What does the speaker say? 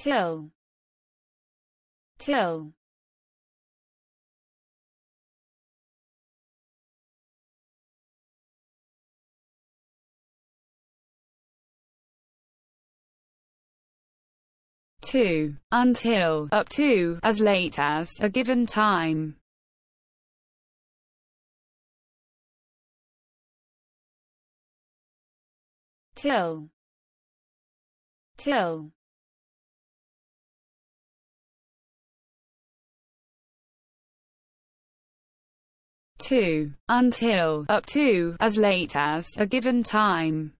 till till to, until, up to, as late as, a given time. till till to, until, up to, as late as, a given time.